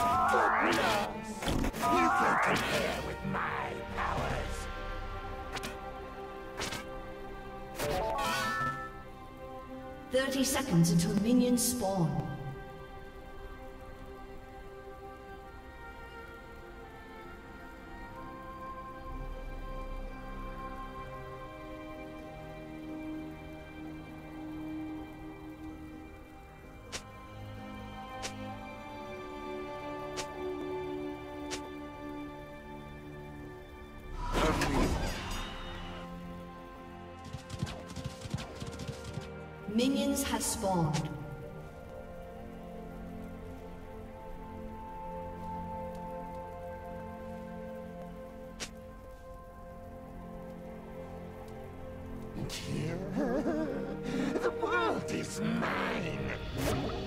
You can compare with my powers. Thirty seconds until minions spawn. kill. The world is mine.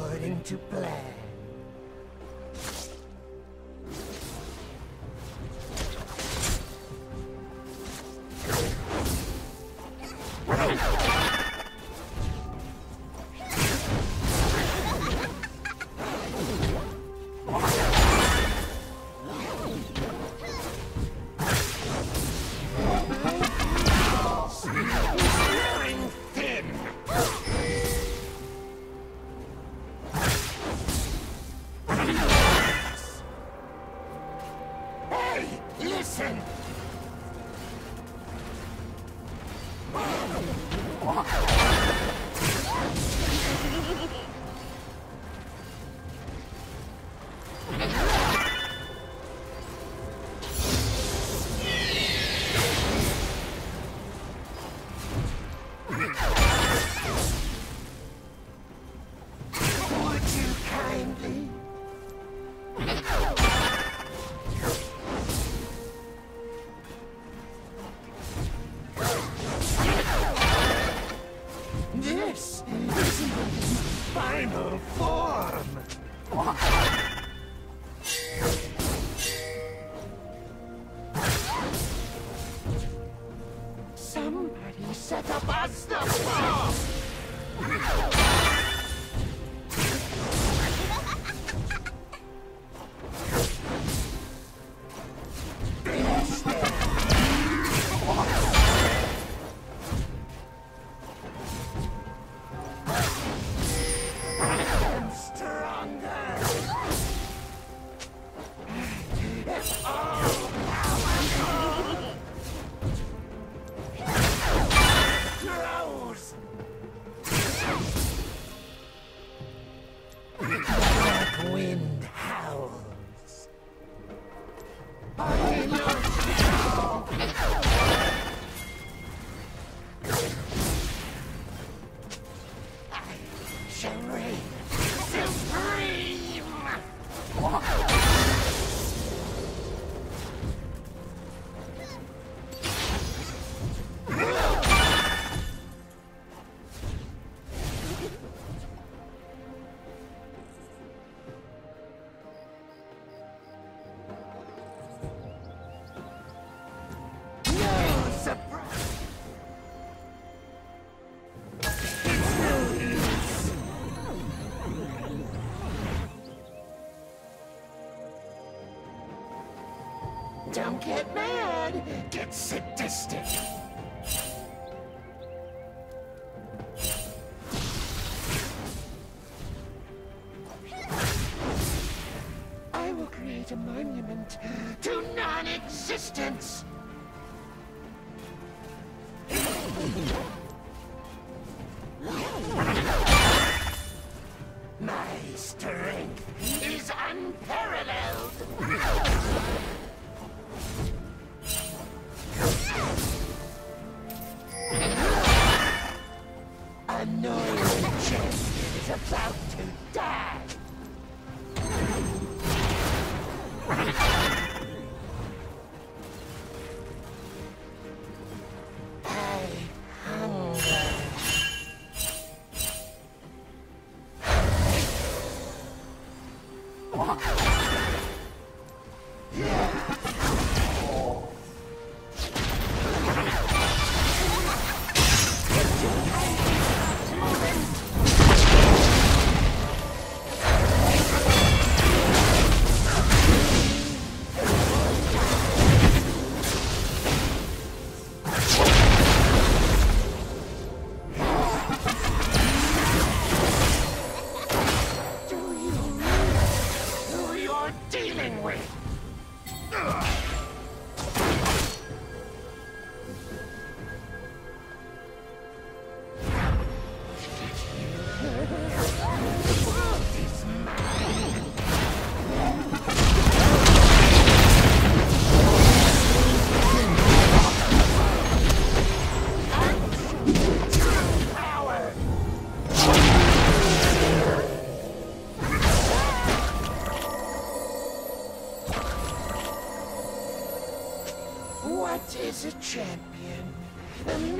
according to plan. Don't get mad. Get sadistic. I will create a monument to non-existence.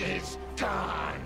Is gone.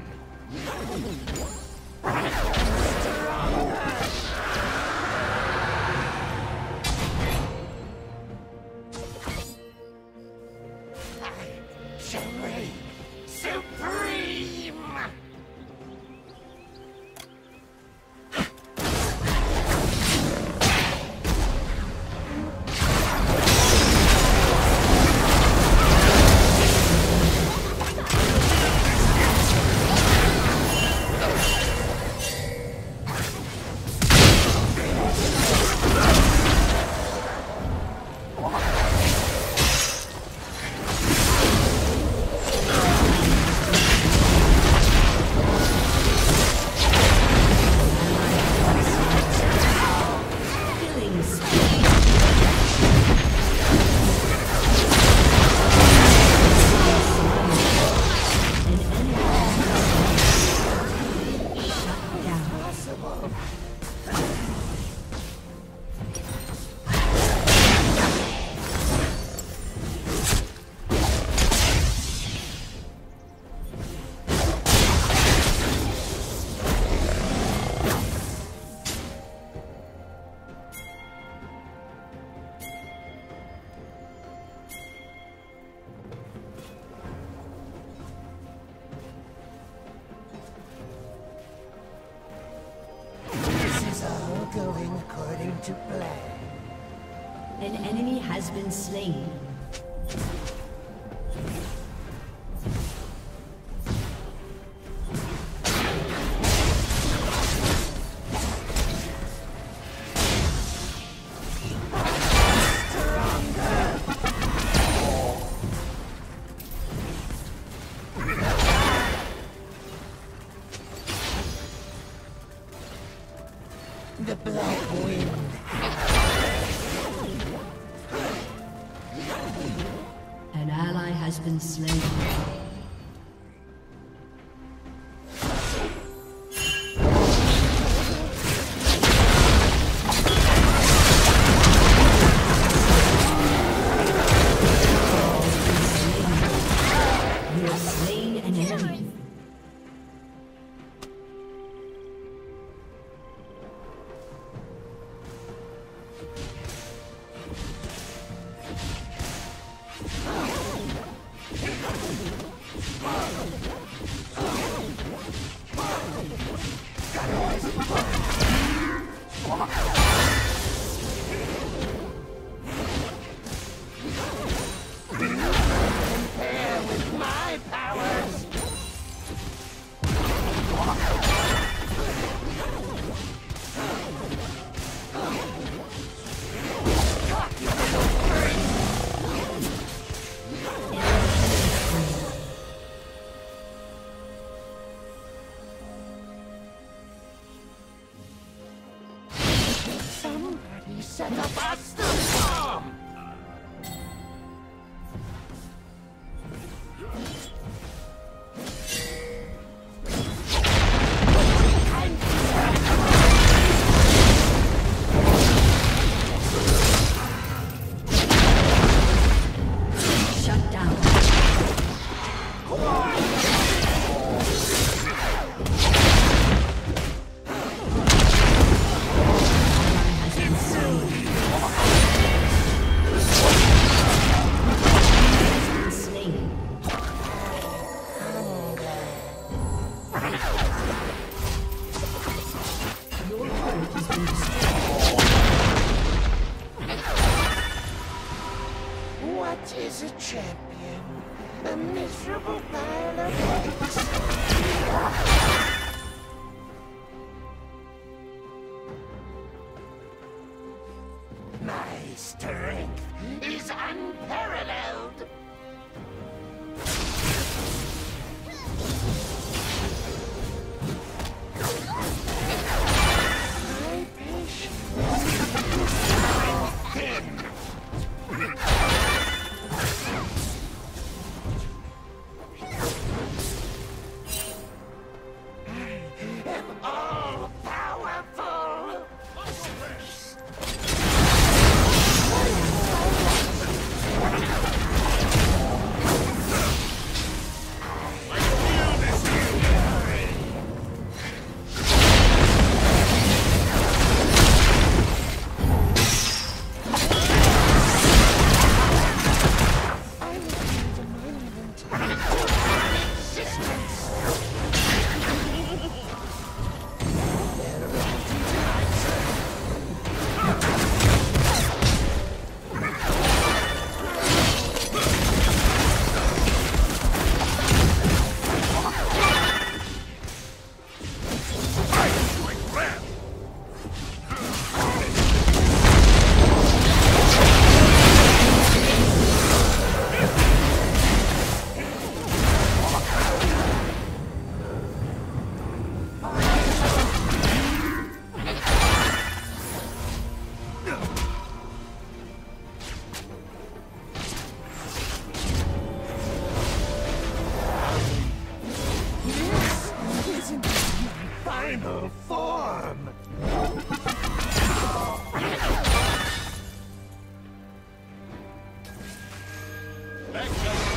Slain. It's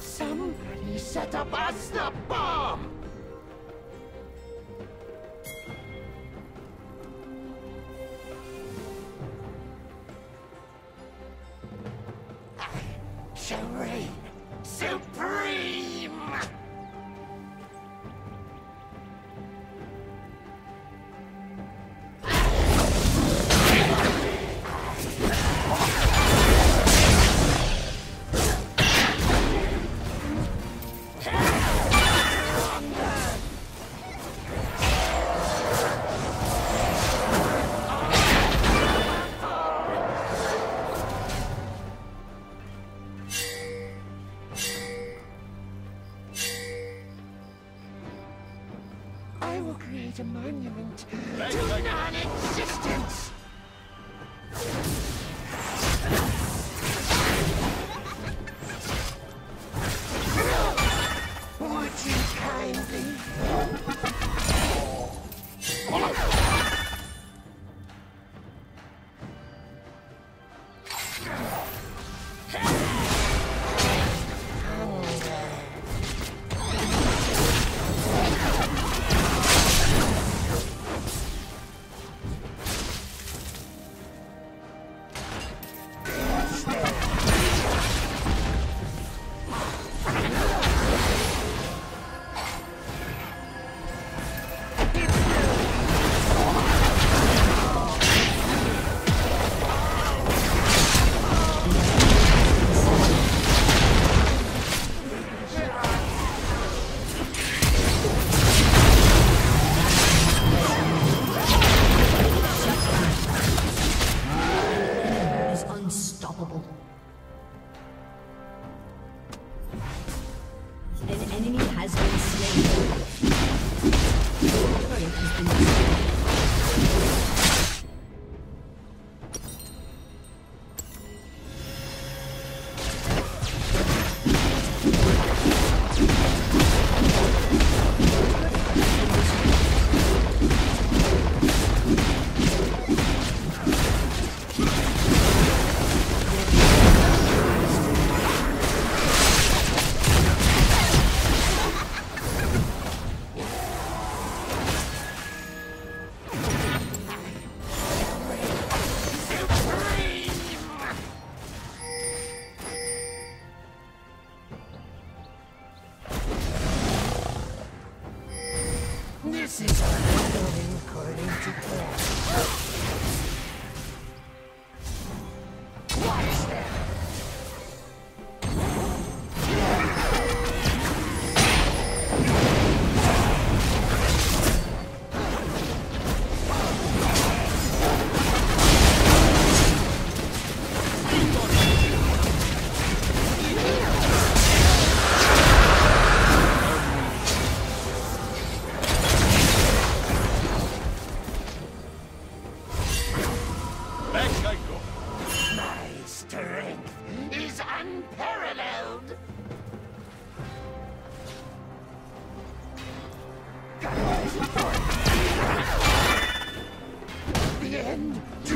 Somebody set up a snow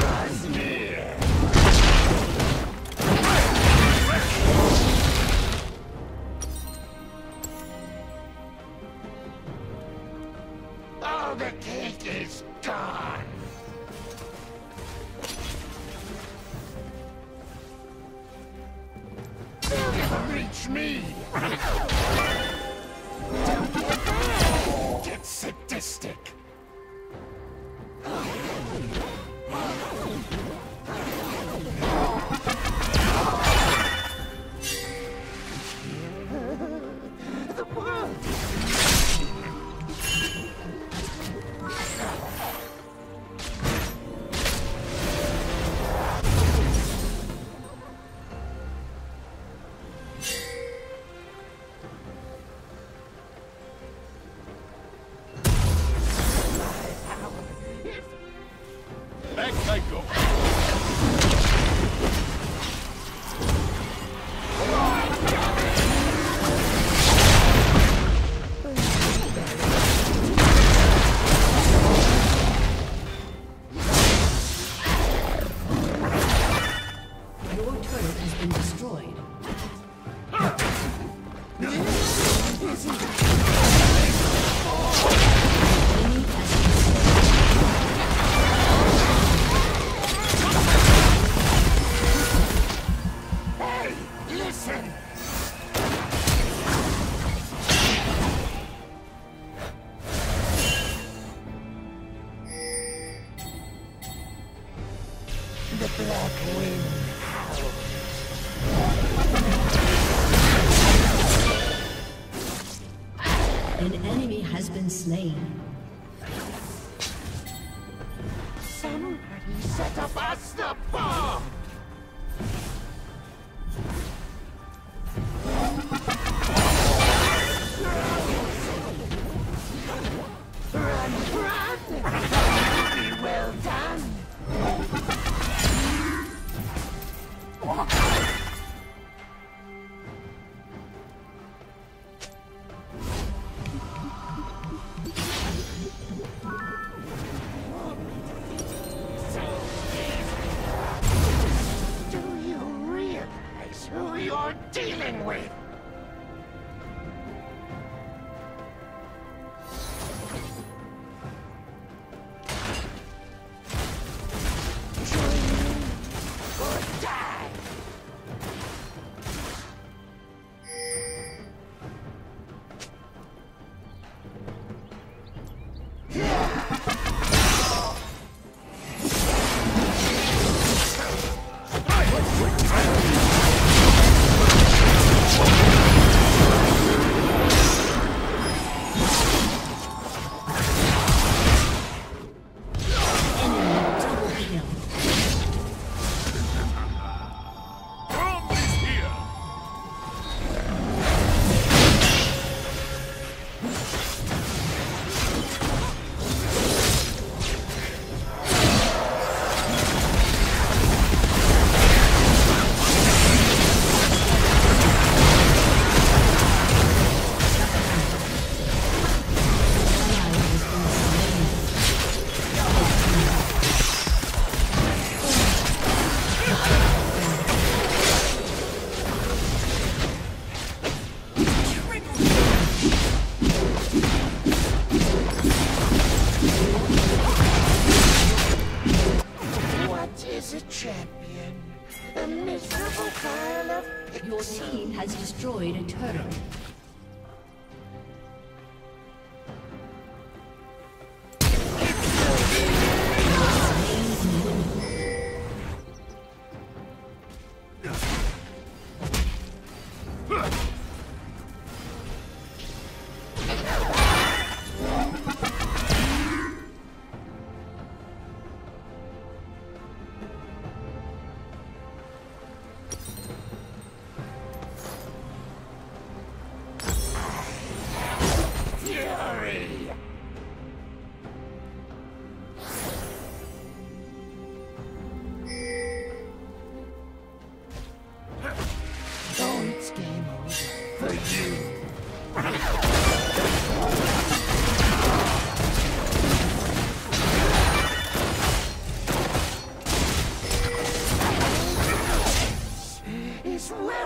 Transmir. Dealing with?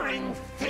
Is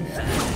Yeah.